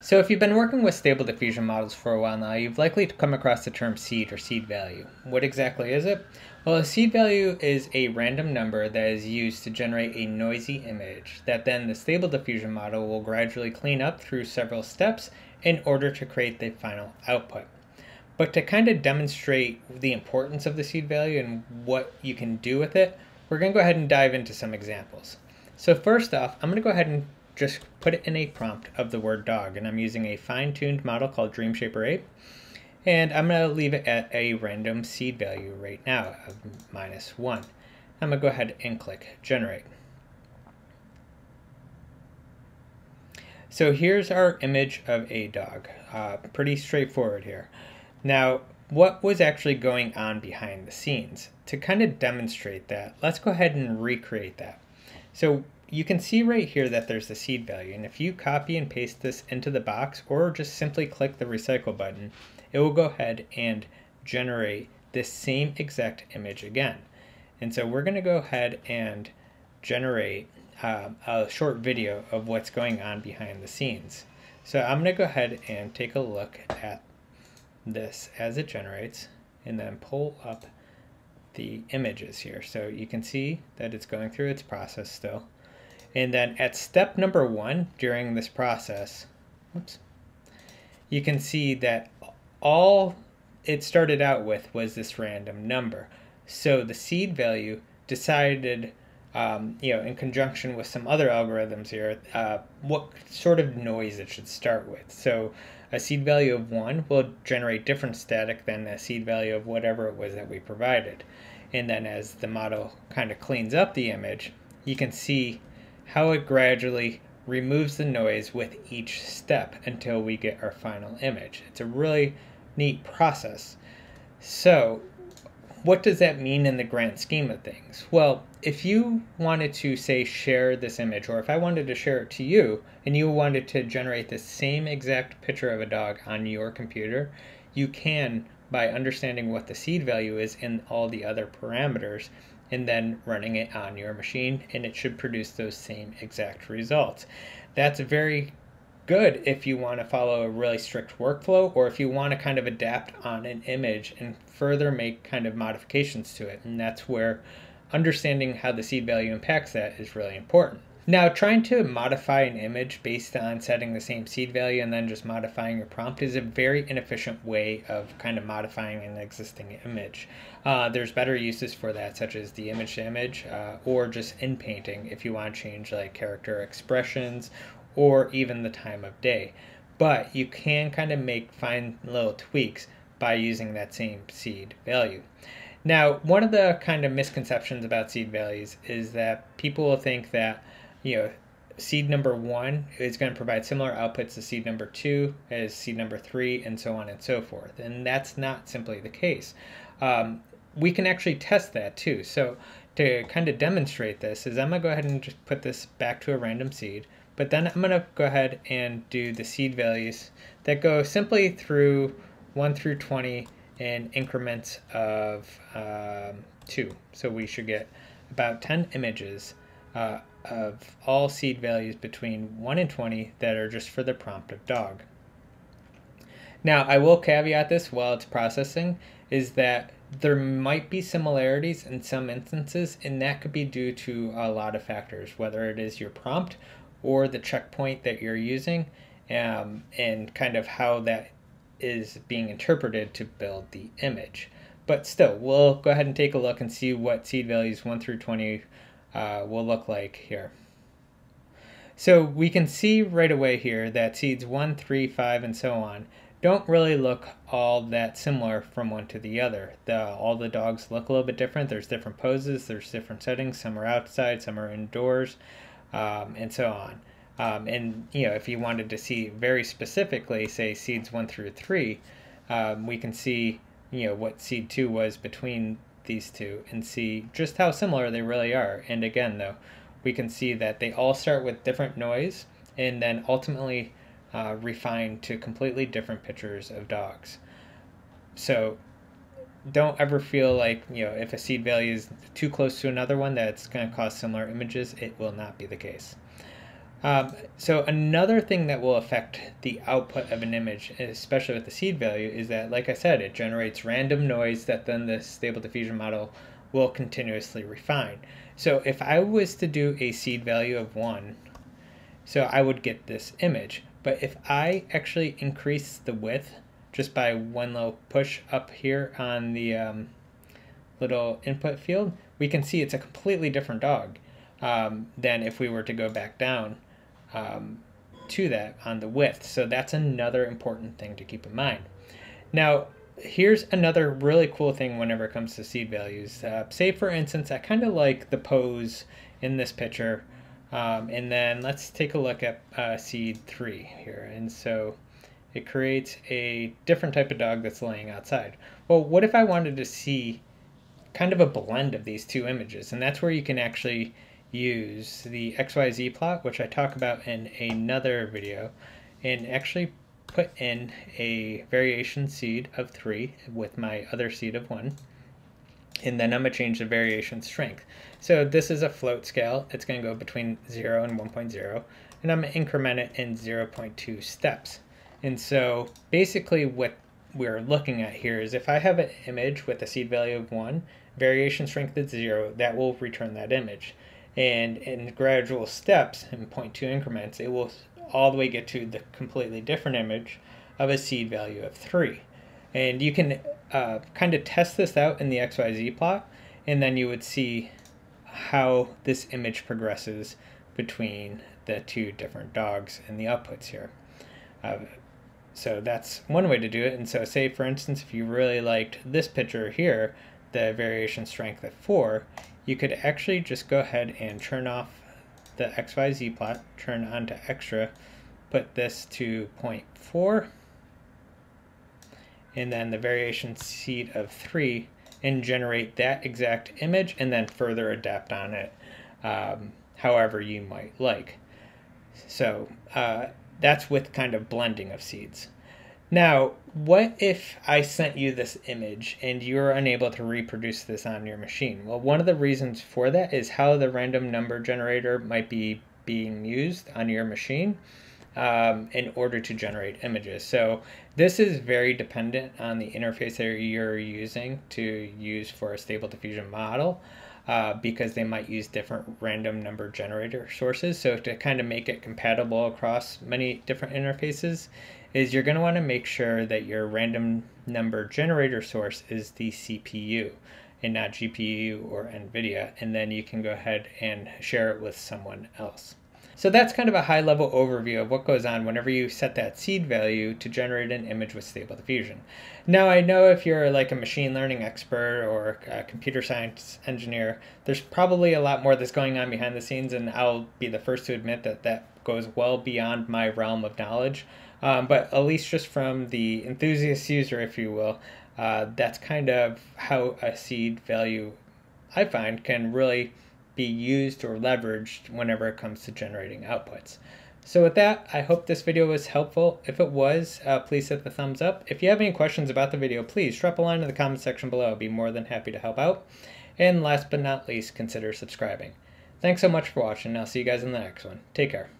So if you've been working with stable diffusion models for a while now, you've likely come across the term seed or seed value. What exactly is it? Well, a seed value is a random number that is used to generate a noisy image that then the stable diffusion model will gradually clean up through several steps in order to create the final output. But to kind of demonstrate the importance of the seed value and what you can do with it, we're going to go ahead and dive into some examples. So first off, I'm going to go ahead and just put it in a prompt of the word dog. And I'm using a fine-tuned model called DreamShaper 8. And I'm going to leave it at a random seed value right now of minus 1. I'm going to go ahead and click Generate. So here's our image of a dog. Uh, pretty straightforward here. Now, what was actually going on behind the scenes? To kind of demonstrate that, let's go ahead and recreate that. So you can see right here that there's the seed value. And if you copy and paste this into the box or just simply click the recycle button, it will go ahead and generate this same exact image again. And so we're going to go ahead and generate um, a short video of what's going on behind the scenes. So I'm going to go ahead and take a look at this as it generates and then pull up the images here. So you can see that it's going through its process still. And then at step number one during this process, oops, you can see that all it started out with was this random number. So the seed value decided, um, you know, in conjunction with some other algorithms here, uh, what sort of noise it should start with. So a seed value of 1 will generate different static than a seed value of whatever it was that we provided. And then as the model kind of cleans up the image, you can see how it gradually removes the noise with each step until we get our final image. It's a really neat process. So, what does that mean in the grand scheme of things? Well, if you wanted to, say, share this image, or if I wanted to share it to you, and you wanted to generate the same exact picture of a dog on your computer, you can by understanding what the seed value is in all the other parameters and then running it on your machine and it should produce those same exact results. That's very good if you want to follow a really strict workflow or if you want to kind of adapt on an image and further make kind of modifications to it. And that's where understanding how the seed value impacts that is really important. Now, trying to modify an image based on setting the same seed value and then just modifying your prompt is a very inefficient way of kind of modifying an existing image. Uh, there's better uses for that, such as the image to image uh, or just inpainting if you want to change like character expressions or even the time of day. But you can kind of make fine little tweaks by using that same seed value. Now, one of the kind of misconceptions about seed values is that people will think that you know, seed number one is going to provide similar outputs to seed number two as seed number three, and so on and so forth. And that's not simply the case. Um, we can actually test that too. So to kind of demonstrate this is I'm going to go ahead and just put this back to a random seed. But then I'm going to go ahead and do the seed values that go simply through 1 through 20 in increments of um, 2. So we should get about 10 images uh, of all seed values between 1 and 20 that are just for the prompt of dog. Now, I will caveat this while it's processing is that there might be similarities in some instances, and that could be due to a lot of factors, whether it is your prompt or the checkpoint that you're using, um, and kind of how that is being interpreted to build the image. But still, we'll go ahead and take a look and see what seed values 1 through 20 uh, will look like here. So we can see right away here that seeds 1, 3, 5, and so on don't really look all that similar from one to the other. The, all the dogs look a little bit different. There's different poses, there's different settings. Some are outside, some are indoors, um, and so on. Um, and you know, if you wanted to see very specifically, say seeds one through three, um, we can see you know what seed two was between these two and see just how similar they really are. And again, though, we can see that they all start with different noise and then ultimately uh, refine to completely different pictures of dogs. So don't ever feel like, you know, if a seed value is too close to another one that's going to cause similar images, it will not be the case. Um, so another thing that will affect the output of an image, especially with the seed value, is that, like I said, it generates random noise that then the stable diffusion model will continuously refine. So if I was to do a seed value of 1, so I would get this image. But if I actually increase the width just by one little push up here on the um, little input field, we can see it's a completely different dog um, than if we were to go back down um, to that on the width. So that's another important thing to keep in mind. Now, here's another really cool thing whenever it comes to seed values. Uh, say, for instance, I kind of like the pose in this picture. Um, and then let's take a look at uh, seed 3 here. And so it creates a different type of dog that's laying outside. Well, what if I wanted to see kind of a blend of these two images? And that's where you can actually use the XYZ plot, which I talk about in another video, and actually put in a variation seed of 3 with my other seed of 1. And then I'm going to change the variation strength. So this is a float scale. It's going to go between 0 and 1.0. And I'm going to increment it in 0.2 steps. And so basically what we're looking at here is if I have an image with a seed value of 1, variation strength is 0, that will return that image and in gradual steps in 0.2 increments it will all the way get to the completely different image of a seed value of 3 and you can uh, kind of test this out in the xyz plot and then you would see how this image progresses between the two different dogs in the outputs here. Uh, so that's one way to do it. And so say for instance if you really liked this picture here the variation strength at 4 you could actually just go ahead and turn off the XYZ plot, turn on to extra, put this to 0.4, and then the variation seed of 3, and generate that exact image, and then further adapt on it um, however you might like. So uh, that's with kind of blending of seeds. Now, what if I sent you this image and you're unable to reproduce this on your machine? Well, one of the reasons for that is how the random number generator might be being used on your machine um, in order to generate images. So this is very dependent on the interface that you're using to use for a stable diffusion model. Uh, because they might use different random number generator sources. So to kind of make it compatible across many different interfaces, is you're going to want to make sure that your random number generator source is the CPU and not GPU or NVIDIA, and then you can go ahead and share it with someone else. So that's kind of a high level overview of what goes on whenever you set that seed value to generate an image with stable diffusion. Now I know if you're like a machine learning expert or a computer science engineer, there's probably a lot more that's going on behind the scenes and I'll be the first to admit that that goes well beyond my realm of knowledge. Um, but at least just from the enthusiast user, if you will, uh, that's kind of how a seed value I find can really be used or leveraged whenever it comes to generating outputs. So with that, I hope this video was helpful. If it was, uh, please hit the thumbs up. If you have any questions about the video, please drop a line in the comment section below. I'd be more than happy to help out. And last but not least, consider subscribing. Thanks so much for watching. I'll see you guys in the next one. Take care.